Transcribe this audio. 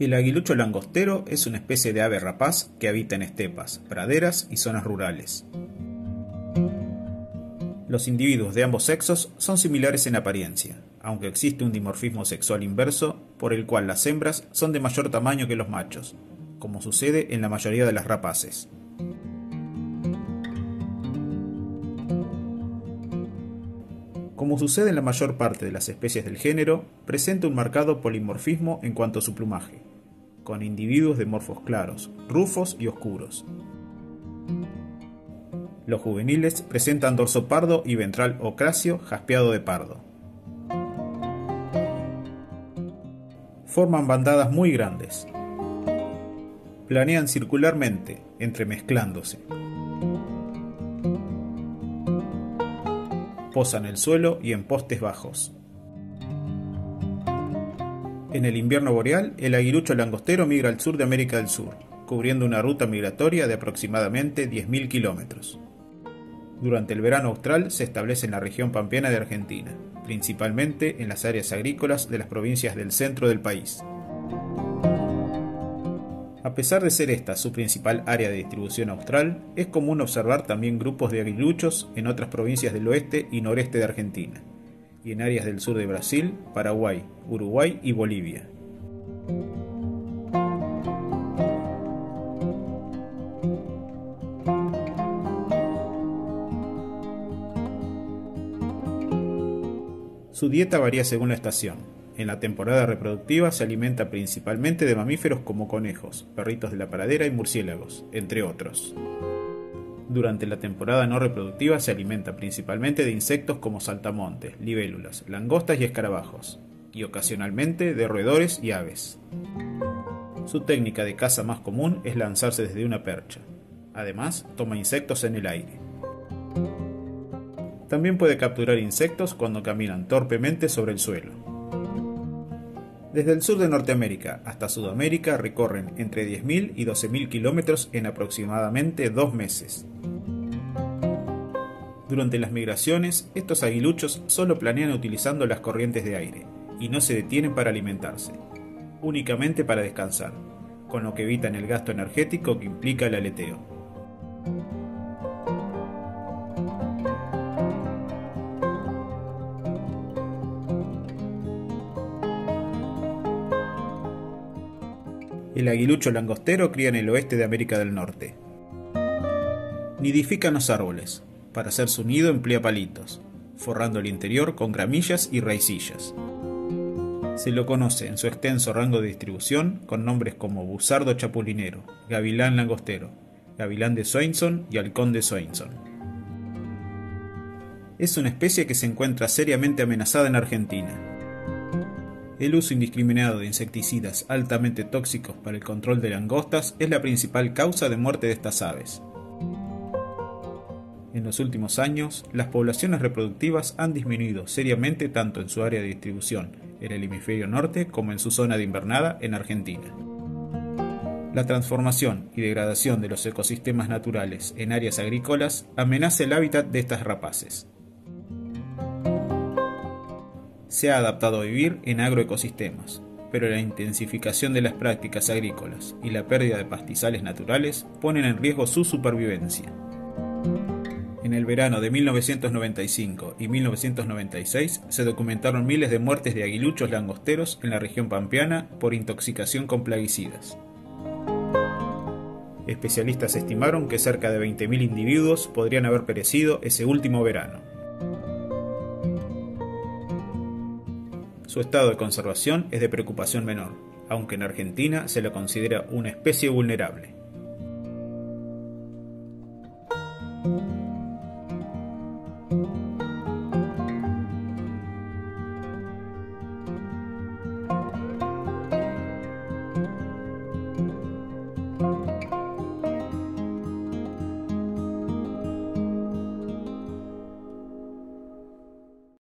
El aguilucho langostero es una especie de ave rapaz que habita en estepas, praderas y zonas rurales. Los individuos de ambos sexos son similares en apariencia, aunque existe un dimorfismo sexual inverso por el cual las hembras son de mayor tamaño que los machos, como sucede en la mayoría de las rapaces. Como sucede en la mayor parte de las especies del género, presenta un marcado polimorfismo en cuanto a su plumaje, con individuos de morfos claros, rufos y oscuros. Los juveniles presentan dorso pardo y ventral ocráceo jaspeado de pardo. Forman bandadas muy grandes. Planean circularmente, entremezclándose. Posan el suelo y en postes bajos. En el invierno boreal, el aguilucho langostero migra al sur de América del Sur, cubriendo una ruta migratoria de aproximadamente 10.000 kilómetros. Durante el verano austral se establece en la región pampeana de Argentina, principalmente en las áreas agrícolas de las provincias del centro del país. A pesar de ser esta su principal área de distribución austral, es común observar también grupos de aguiluchos en otras provincias del oeste y noreste de Argentina, y en áreas del sur de Brasil, Paraguay, Uruguay y Bolivia. Su dieta varía según la estación. En la temporada reproductiva se alimenta principalmente de mamíferos como conejos, perritos de la pradera y murciélagos, entre otros. Durante la temporada no reproductiva se alimenta principalmente de insectos como saltamontes, libélulas, langostas y escarabajos, y ocasionalmente de roedores y aves. Su técnica de caza más común es lanzarse desde una percha. Además, toma insectos en el aire. También puede capturar insectos cuando caminan torpemente sobre el suelo. Desde el sur de Norteamérica hasta Sudamérica recorren entre 10.000 y 12.000 kilómetros en aproximadamente dos meses. Durante las migraciones, estos aguiluchos solo planean utilizando las corrientes de aire y no se detienen para alimentarse, únicamente para descansar, con lo que evitan el gasto energético que implica el aleteo. El aguilucho langostero cría en el oeste de América del Norte. Nidifica en los árboles. Para hacer su nido emplea palitos, forrando el interior con gramillas y raicillas. Se lo conoce en su extenso rango de distribución con nombres como busardo chapulinero, gavilán langostero, gavilán de Swainson y halcón de Swainson. Es una especie que se encuentra seriamente amenazada en Argentina, el uso indiscriminado de insecticidas altamente tóxicos para el control de langostas es la principal causa de muerte de estas aves. En los últimos años, las poblaciones reproductivas han disminuido seriamente tanto en su área de distribución en el hemisferio norte como en su zona de invernada en Argentina. La transformación y degradación de los ecosistemas naturales en áreas agrícolas amenaza el hábitat de estas rapaces se ha adaptado a vivir en agroecosistemas, pero la intensificación de las prácticas agrícolas y la pérdida de pastizales naturales ponen en riesgo su supervivencia. En el verano de 1995 y 1996 se documentaron miles de muertes de aguiluchos langosteros en la región pampeana por intoxicación con plaguicidas. Especialistas estimaron que cerca de 20.000 individuos podrían haber perecido ese último verano. Su estado de conservación es de preocupación menor, aunque en Argentina se lo considera una especie vulnerable.